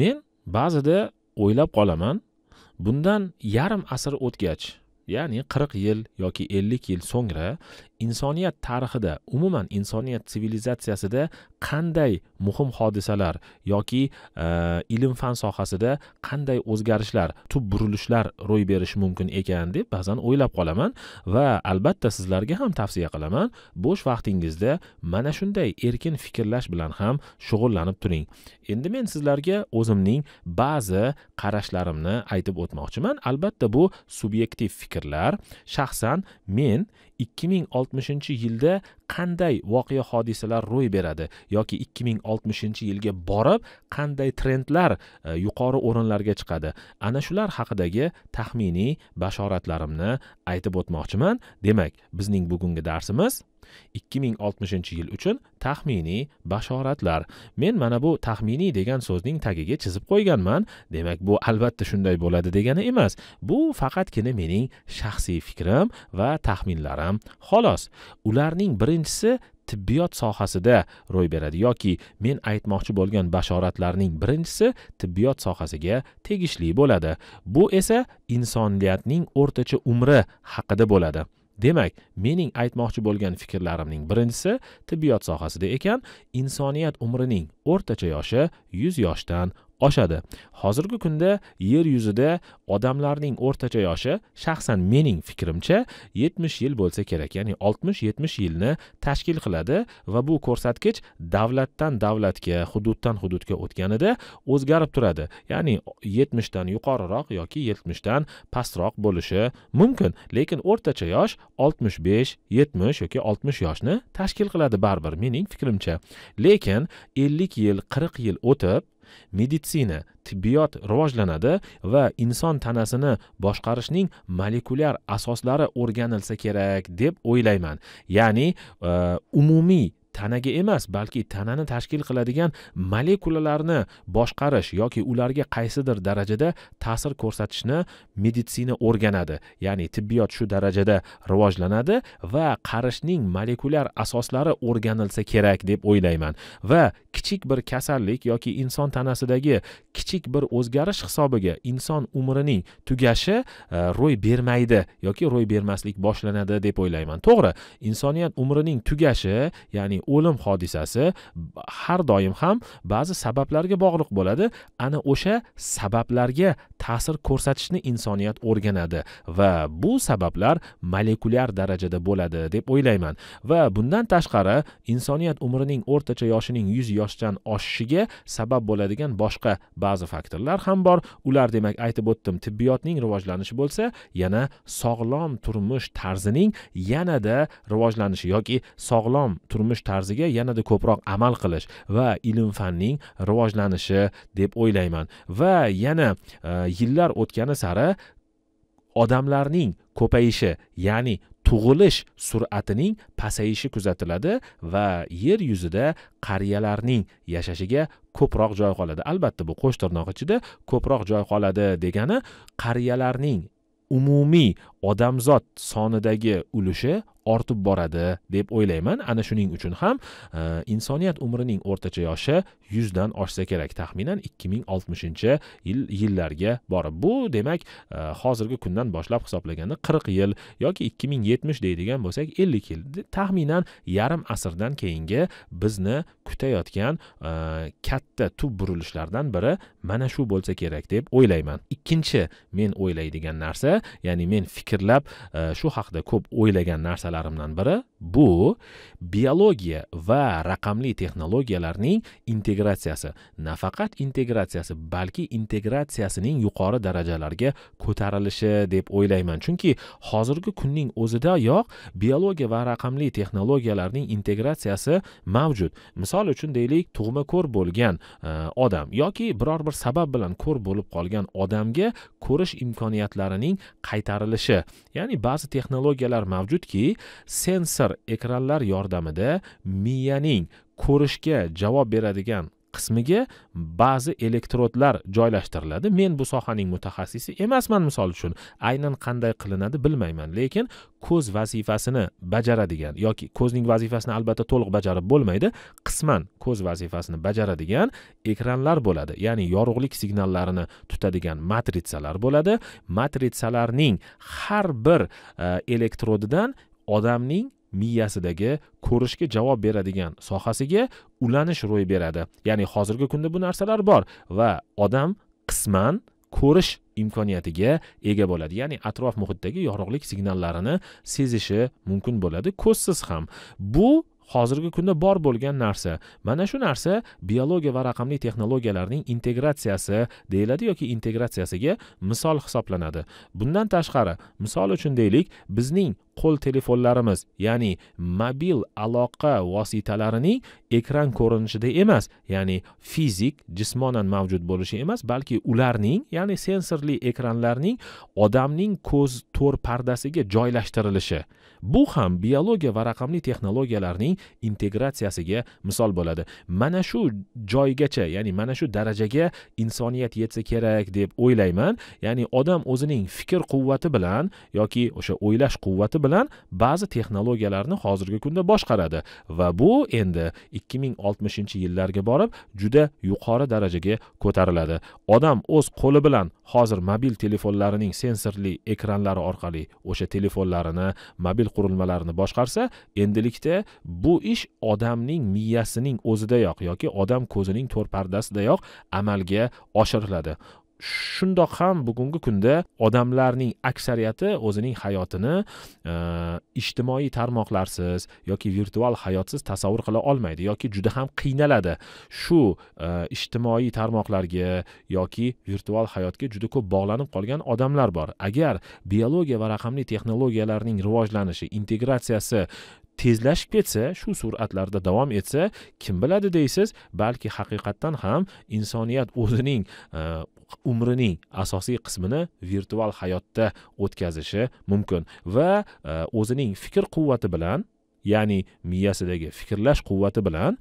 men ba'zida o'ylab qolaman bundan yarim asr o'tgach ya'ni qirq yil yoki ellik yil so'ngra insoniyat tarixida umuman insoniyat sivilizatsiyasida qanday muhim hodisalar yoki e, ilm fan sohasida qanday o'zgarishlar tub burilishlar ro'y berishi mumkin ekan deb ba'zan o'ylab qolaman va albatta sizlarga ham tavsiya qilaman bo'sh vaqtingizda mana shunday erkin fikrlash bilan ham shug'ullanib turing. Endi men sizlarga o'zimning ba'zi qarashlarimni aytib o'tmoqchiman. Albatta bu subyektiv fikrlar. Shaxsan men 2060 yilda qanday voqea hodisalar ro'y beradi yoki 2060 yilga borib qanday trendlar e, yuqori o'rinlarga chiqadi? Ana shular haqidagi taxminiy bashoratlarimni aytib o'tmoqchiman. Demak bizning bugungi darsimiz 2060 yil uchun taxminiy bashoratlar. Men mana bu taxminiy degan so'zning tagiga chizib qo'yganman demak bu albatta shunday bo'ladi degani emas. Bu faqatgina mening shaxsiy fikrim va taxminlarim. Xolos ularning birinchisi tibbiyot sohasida ro'y beradi yoki men aytmoqchi bo'lgan bashoratlarning birinchisi tibbiyot sohasiga tegishli bo'ladi. Bu esa insoniyatning o'rtacha umri haqida bo'ladi. Demak mening aytmoqchi bo'lgan fikrlarimning birinchisi tibbiyot sohasida ekan. Insoniyat umrining o'rtacha yoshi yuz yoshdan oshadi. Hozirgi kunda yer yuzida odamlarning o'rtacha yoshi shaxsan mening fikrimcha yetmish yil bo'lsa kerak ya'ni oltmish yetmish yilni tashkil qiladi va bu ko'rsatkich davlatdan davlatga hududdan hududga o'tganida o'zgarib turadi. Ya'ni yetmishdan yuqoriroq yoki yetmishdan pastroq bo'lishi mumkin. Lekin o'rtacha yosh oltmish besh yetmish yoki oltmish yoshni tashkil qiladi baribir mening fikrimcha. Lekin ellik yil qirq yil o'tib meditsina tibbiyot rivojlanadi va inson tanasini boshqarishning molekulyar asoslari o'rganilsa kerak deb o'ylayman. Ya'ni e, umumiy tanaga emas balki tanani tashkil qiladigan molekulalarni boshqarish yoki ularga qaysidir darajada ta'sir ko'rsatishni meditsina o'rganadi ya'ni tibbiyot shu darajada rivojlanadi va qarishning molekulyar asoslari o'rganilsa kerak deb o'ylayman. Va kichik bir kasallik yoki inson tanasidagi kichik bir o'zgarish hisobiga inson umrining tugashi e, ro'y bermaydi yoki ro'y bermaslik boshlanadi deb o'ylayman. To'g'ri insoniyat umrining tugashi ya'ni o'lim hodisasi har doim ham ba'zi sabablarga bog'liq bo'ladi. Ana o'sha sabablarga ta'sir ko'rsatishni insoniyat o'rganadi va bu sabablar molekulyar darajada bo'ladi deb o'ylayman. Va bundan tashqari insoniyat umrining o'rtacha yoshining yuz yoshdan oshishiga sabab bo'ladigan boshqa ba'zi faktorlar ham bor. Ular demak aytib o'tdim tibbiyotning rivojlanishi bo'lsa yana sog'lom turmush tarzining yanada rivojlanishi yoki sog'lom turmush tarziga yanada ko'proq amal qilish va ilm fanning rivojlanishi deb o'ylayman. Va yana e, yillar o'tgani sari odamlarning ko'payishi ya'ni tug'ilish sur'atining pasayishi kuzatiladi va yer yuzida qariyalarning yashashiga ko'proq joy qoladi. Albatta bu qo'sh tirnoq ichida ko'proq joy qoladi degani qariyalarning umumiy odamzod sonidagi ulushi ortib boradi deb o'ylayman. Ana shuning uchun ham e, insoniyat umrining o'rtacha yoshi yuzdan oshsa kerak taxminan ikki ming oltmishinchi yil yillarga borib. Bu demak e, hozirgi kundan boshlab hisoblaganda qirq yil yoki ikki ming yetmish deydigan bo'lsak ellik yil. Taxminan yarim asrdan keyingi bizni kutayotgan e, katta tub burilishlardan biri mana shu bo'lsa kerak deb o'ylayman. Ikkinchi men o'ylaydigan narsa ya'ni men fikrlab e, shu haqida ko'p o'ylagan narsalar loyihalarimdan biri bu biologiya va raqamli texnologiyalarning integratsiyasi. Nafaqat integratsiyasi balki integratsiyasining yuqori darajalarga ko'tarilishi deb o'ylayman. Chunki hozirgi kunning o'zidayoq biologiya va raqamli texnologiyalarning integratsiyasi mavjud. Misol uchun deylik tug'ma ko'r bo'lgan e, odam yoki biror bir sabab bilan ko'r bo'lib qolgan odamga ko'rish imkoniyatlarining qaytarilishi. Ya'ni ba'zi texnologiyalar mavjudki sensor ekranlar yordamida miyaning ko'rishga javob beradigan qismiga ba'zi elektrodlar joylashtiriladi. Men bu sohaning mutaxassisi emasman misol uchun. Aynan qanday qilinadi bilmayman lekin ko'z vazifasini bajaradigan yoki ko'zning vazifasini albatta to'liq bajarib bo'lmaydi. Qisman ko'z vazifasini bajaradigan ekranlar bo'ladi ya'ni yorug'lik signallarini tutadigan matritsalar bo'ladi. Matritsalarning har bir e, elektrodidan odamning miyasidagi ko'rishga javob beradigan sohasiga ulanish ro'y beradi. Ya'ni hozirgi kunda bu narsalar bor va odam qisman ko'rish imkoniyatiga ega bo'ladi. Ya'ni atrof muhitdagi yorug'lik signallarini sezishi mumkin bo'ladi ko'zsiz ham. Bu hozirgi kunda bor bo'lgan narsa. Mana shu narsa biologiya va raqamli texnologiyalarning integratsiyasi deyiladi yoki integratsiyasiga misol hisoblanadi. Bundan tashqari misol uchun deylik bizning qo'l telefonlarimiz ya'ni mobil aloqa vositalarining ekran ko'rinishida emas ya'ni fizik jismonan mavjud bo'lishi emas balki ularning ya'ni sensorli ekranlarning odamning ko'z to'r pardasiga joylashtirilishi. Bu ham biologiya va raqamli texnologiyalarning integratsiyasiga misol bo'ladi. Mana shu joygacha ya'ni mana shu darajaga insoniyat yetsa kerak deb o'ylayman ya'ni odam o'zining fikr quvvati bilan yoki o'sha o'ylash quvvati bilan ba'zi texnologiyalarni hozirgi kunda boshqaradi. Va bu endi 2060 yillarga borib juda yuqori darajaga ko'tariladi. Odam o'z qo'li bilan hozir mobil telefonlarining sensorli ekranlari orqali o'sha telefonlarini mobil qurilmalarini boshqarsa endilikda bu ish odamning miyasining o'zidayoq yoki odam ko'zining to'r pardasidayoq amalga oshiriladi shundoq ham bugungi kunda odamlarning aksariyati o'zining hayotini e, ijtimoiy tarmoqlarsiz yoki virtual hayotsiz tasavvur qila olmaydi yoki juda ham qiynaladi. Shu e, ijtimoiy tarmoqlarga yoki virtual hayotga juda ko'p bog'lanib qolgan odamlar bor. Agar biologiya va raqamli texnologiyalarning rivojlanishi integratsiyasi tezlashib ketsa shu sur'atlarda davom etsa kim biladi deysiz? Balki haqiqatdan ham insoniyat o'zining e, umrining asosiy qismini virtual hayotda o'tkazishi mumkin va e, o'zining fikr quvvati bilan ya'ni miyasidagi fikrlash quvvati bilan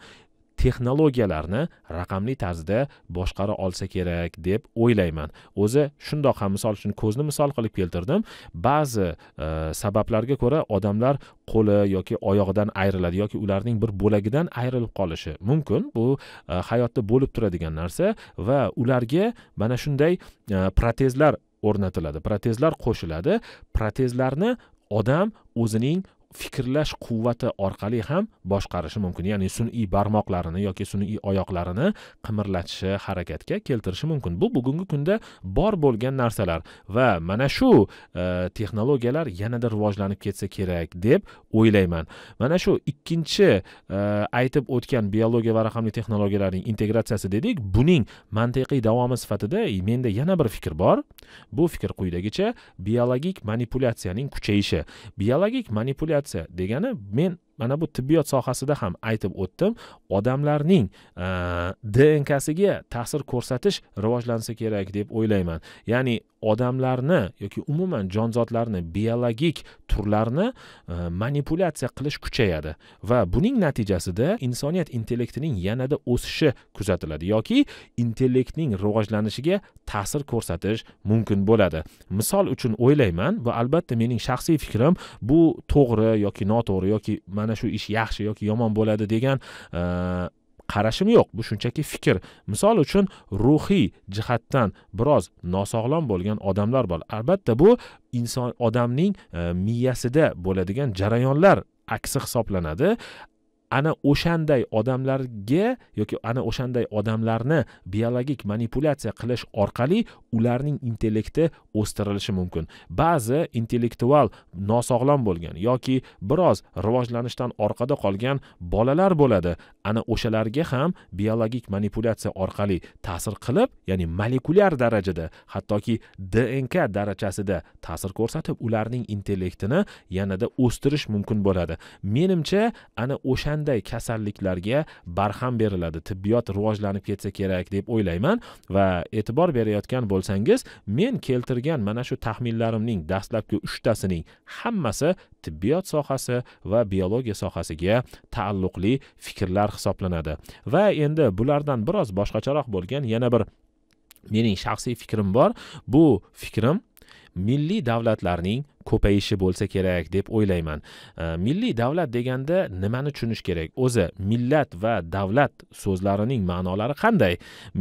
texnologiyalarni raqamli tarzda boshqara olsa kerak deb o'ylayman. O'zi shundoq ham misol uchun ko'zni misol qilib keltirdim. Ba'zi e, sabablarga ko'ra odamlar qo'li yoki oyog'idan ayriladi yoki ularning bir bo'lagidan ayrilib qolishi mumkin. Bu e, hayotda bo'lib turadigan narsa va ularga mana shunday e, protezlar o'rnatiladi protezlar qo'shiladi. Protezlarni odam o'zining fikrlash quvvati orqali ham boshqarishi mumkin. Ya'ni sun'iy barmoqlarini yoki sun'iy oyoqlarini qimirlatishi harakatga keltirishi mumkin. Bu bugungi kunda bor bo'lgan narsalar va mana shu e, texnologiyalar yanada rivojlanib ketsa kerak deb o'ylayman. Mana shu ikkinchi e, aytib o'tgan biologiya va raqamli texnologiyalarning integratsiyasi dedik. Buning mantiqiy davomi sifatida menda yana bir fikr bor. Bu fikr quyidagicha biologik manipulyatsiyaning kuchayishi. Biologik manipulyatsiya operatsiya degani men mana bu tibbiyot sohasida ham aytib o'tdim. Odamlarning e, dnkasiga ta'sir ko'rsatish rivojlansa kerak deb o'ylayman. Ya'ni odamlarni yoki umuman jonzotlarni biologik turlarni e, manipulyatsiya qilish kuchayadi va buning natijasida insoniyat intellektining yanada o'sishi kuzatiladi yoki intellektning rivojlanishiga ta'sir ko'rsatish mumkin bo'ladi. Misol uchun o'ylayman va albatta mening shaxsiy fikrim bu to'g'ri yoki noto'g'ri yoki mana shu ish yaxshi yoki yomon bo'ladi degan e, qarashim yo'q. Bu shunchaki fikr. Misol uchun ruhiy jihatdan biroz nosog'lom bo'lgan odamlar bor. Albatta bu inson odamning e, miyasida bo'ladigan jarayonlar aksi hisoblanadi. Ana o'shanday odamlarga yoki ana o'shanday odamlarni biologik manipulyatsiya qilish orqali ularning intellekti o'stirilishi mumkin. Ba'zi intellektual nosog'lom bo'lgan yoki biroz rivojlanishdan orqada qolgan bolalar bo'ladi. Ana o'shalarga ham biologik manipulyatsiya orqali ta'sir qilib ya'ni molekulyar darajada hattoki dnk darajasida ta'sir ko'rsatib ularning intellektini yanada o'stirish mumkin bo'ladi. Menimcha ana o'shanday qanday kasalliklarga barham beriladi? Tibbiyot rivojlanib ketsa kerak deb o'ylayman va e'tibor berayotgan bo'lsangiz men keltirgan mana shu taxminlarimning dastlabki uchtasining hammasi tibbiyot sohasi va biologiya sohasiga taalluqli fikrlar hisoblanadi. Va endi bulardan biroz boshqacharoq bo'lgan yana bir mening shaxsiy fikrim bor. Bu fikrim milliy davlatlarning ko'payishi bo'lsa kerak deb o'ylayman. Milliy davlat deganda nimani tushunish kerak? O'zi millat va davlat so'zlarining ma'nolari qanday?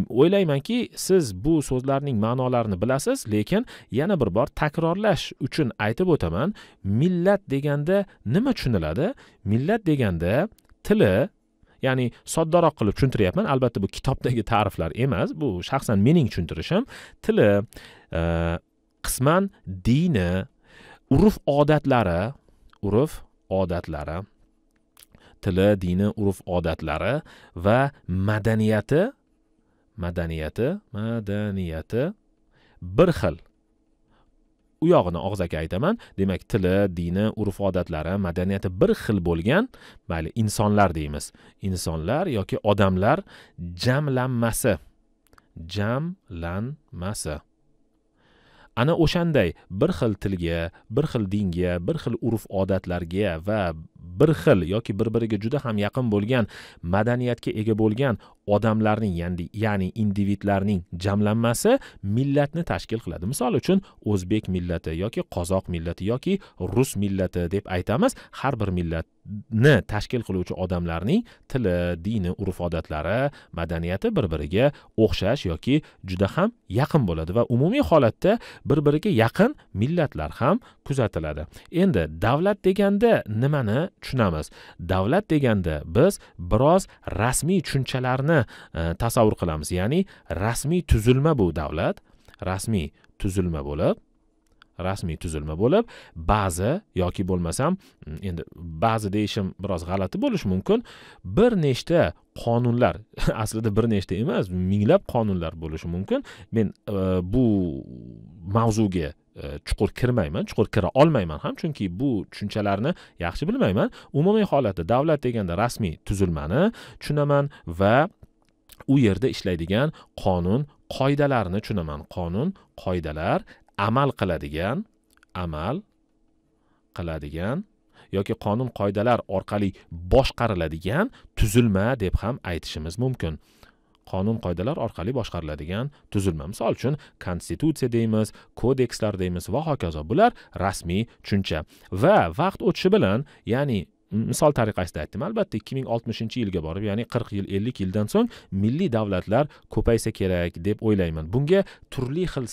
O'ylaymanki siz bu so'zlarning ma'nolarini bilasiz lekin yana bir bor takrorlash uchun aytib o'taman. Millat deganda nima tushuniladi? Millat deganda tili ya'ni soddaroq qilib tushuntiryapman. Albatta bu kitobdagi ta'riflar emas bu shaxsan mening tushuntirishim. Tili qisman dini urf odatlari urf odatlari tili dini urf odatlari va madaniyati madaniyati madaniyati bir xil. U yog'ini og'zaki aytaman. Demak tili dini urf odatlari madaniyati bir xil bo'lgan mayli insonlar deymiz. Insonlar yoki odamlar jamlanmasi. Jamlanmasi. Ana o'shanday bir xil tilga bir xil dinga bir xil urf odatlarga va bir xil yoki bir biriga juda ham yaqin bo'lgan madaniyatga ega bo'lgan odamlarning ya'ni individlarning jamlanmasi millatni tashkil qiladi. Misol uchun o'zbek millati yoki qozoq millati yoki rus millati deb aytamiz har bir millatni tashkil qiluvchi odamlarning tili dini urf odatlari madaniyati bir biriga o'xshash yoki juda ham yaqin bo'ladi va umumiy holatda bir biriga yaqin millatlar ham kuzatiladi. Endi davlat deganda nimani tushunamiz. Davlat deganda biz biroz rasmiy tushunchalarni e, tasavvur qilamiz. Ya'ni rasmiy tuzilma bu davlat. Rasmiy tuzilma bo'lib rasmiy tuzilma bo'lib ba'zi yoki bo'lmasam endi ba'zi deyishim biroz g'alati bo'lishi mumkin bir nechta qonunlar aslida bir nechta emas minglab qonunlar bo'lishi mumkin. Men e, bu mavzuga chuqur kirmayman chuqur kira olmayman ham chunki bu tushunchalarni yaxshi bilmayman. Umumiy holatda davlat deganda rasmiy tuzilmani tushunaman va u yerda ishlaydigan qonun qoidalarni tushunaman. Qonun qoidalar amal qiladigan amal qiladigan yoki qonun qoidalar orqali boshqariladigan tuzilma deb ham aytishimiz mumkin. Qonun qoidalar orqali boshqariladigan tuzilma. Misol uchun konstitutsiya deymiz kodekslar deymiz va hokazo. Bular rasmiy tushuncha va vaqt o'tishi bilan ya'ni misol tariqasida aytdim. Albatta ikki ming oltmishinchi yilga borib ya'ni qirq yil ellik yildan so'ng milliy davlatlar ko'paysa kerak deb o'ylayman. Bunga turli xil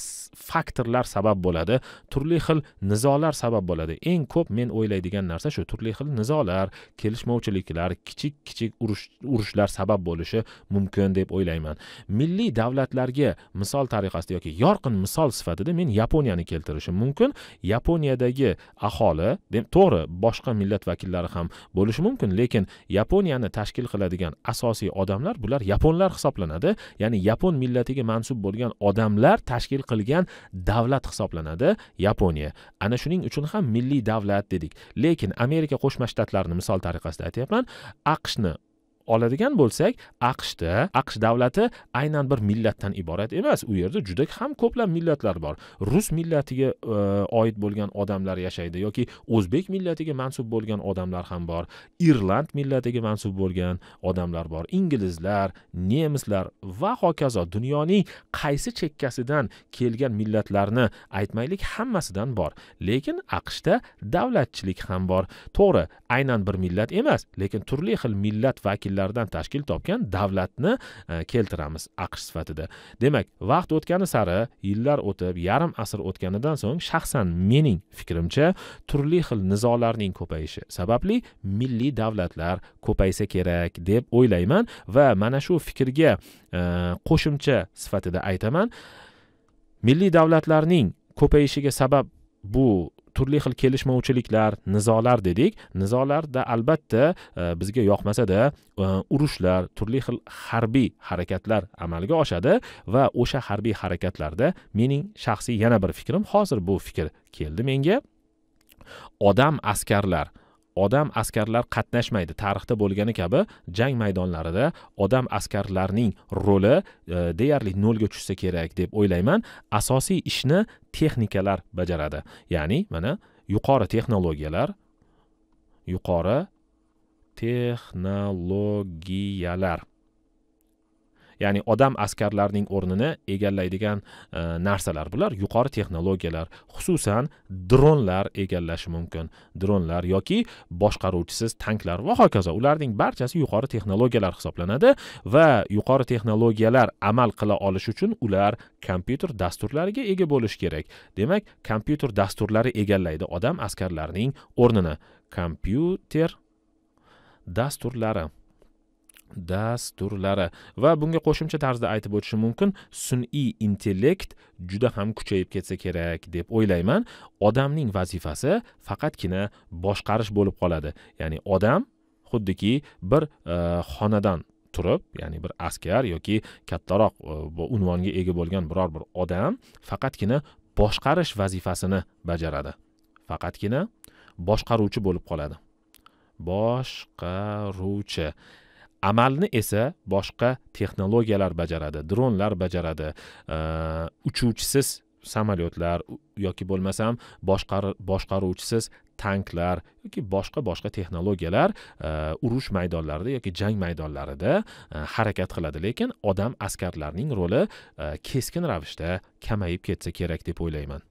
faktorlar sabab bo'ladi turli xil nizolar sabab bo'ladi. Eng ko'p men o'ylaydigan narsa shu turli xil nizolar kelishmovchiliklar kichik kichik urush urushlar sabab bo'lishi mumkin deb o'ylayman. Milliy davlatlarga misol tariqasida yoki yorqin misol sifatida men yaponiyani keltirishim mumkin. Yaponiyadagi aholi to'g'ri boshqa millat vakillari ham bo'lishi mumkin. Lekin yaponiyani tashkil qiladigan asosiy odamlar bular yaponlar hisoblanadi. Ya'ni yapon millatiga mansub bo'lgan odamlar tashkil qilgan davlat hisoblanadi yaponiya. Ana shuning uchun ham milliy davlat dedik. Lekin amerika qo'shma shtatlarini misol tariqasida aytyapman aqshni oladigan bo'lsak aqshda aqsh davlati aynan bir millatdan iborat emas. U yerda juda ham ko'plab millatlar bor. Rus millatiga e, oid bo'lgan odamlar yashaydi yoki o'zbek millatiga mansub bo'lgan odamlar ham bor. Irland millatiga mansub bo'lgan odamlar bor. Inglizlar nemislar va hokazo dunyoning qaysi chekkasidan kelgan millatlarni aytmaylik hammasidan bor. Lekin aqshda davlatchilik ham bor. To'g'ri aynan bir millat emas lekin turli xil millat vakillari vakillaridan tashkil topgan davlatni e, keltiramiz aqsh sifatida. Demak vaqt o'tgani sari yillar o'tib yarim asr o'tganidan so'ng shaxsan mening fikrimcha turli xil nizolarning ko'payishi sababli milliy davlatlar ko'paysa kerak deb o'ylayman va mana shu fikrga e, qo'shimcha sifatida aytaman. Milliy davlatlarning ko'payishiga sabab bu turli xil kelishmovchiliklar nizolar dedik. Nizolarda albatta e, bizga yoqmasada e, urushlar turli xil harbiy harakatlar amalga oshadi va o'sha harbiy harakatlarda mening shaxsiy yana bir fikrim hozir bu fikr keldi menga. Odam askarlar odam askarlar qatnashmaydi tarixda bo'lgani kabi jang maydonlarida odam askarlarning roli e, deyarli nolga tushsa kerak deb o'ylayman. Asosiy ishni texnikalar bajaradi. Ya'ni mana yuqori texnologiyalar yuqori texnologiyalar. Ya'ni odam askarlarning o'rnini egallaydigan e, narsalar bular. Yuqori texnologiyalar xususan dronlar egallashi mumkin. Dronlar yoki boshqaruvchisiz tanklar. Va hokazo ularning barchasi yuqori texnologiyalar hisoblanadi va yuqori texnologiyalar amal qila olishi uchun ular kompyuter dasturlariga ega bo'lishi kerak. Demak kompyuter dasturlari egallaydi odam askarlarning o'rnini. Kompyuter dasturlari. Dasturlari va bunga qo'shimcha tarzda aytib o'tishim mumkin sun'iy intellekt juda ham kuchayib ketsa kerak deb o'ylayman. Odamning vazifasi faqatgina boshqarish bo'lib qoladi. Ya'ni odam xuddiki bir e, xonadan turib ya'ni bir askar yoki kattaroq e, unvonga ega bo'lgan biror bir odam faqatgina boshqarish vazifasini bajaradi. Faqatgina boshqaruvchi bo'lib qoladi. Boshqaruvchi. Amalni esa boshqa texnologiyalar bajaradi dronlar bajaradi. Uchuvchisiz samolyotlar yoki bo'lmasam boshqaruvchisiz tanklar yoki boshqa boshqa texnologiyalar e, urush maydonlarida yoki jang maydonlarida e, harakat qiladi. Lekin odam askarlarning roli e, keskin ravishda kamayib ketsa kerak deb o'ylayman.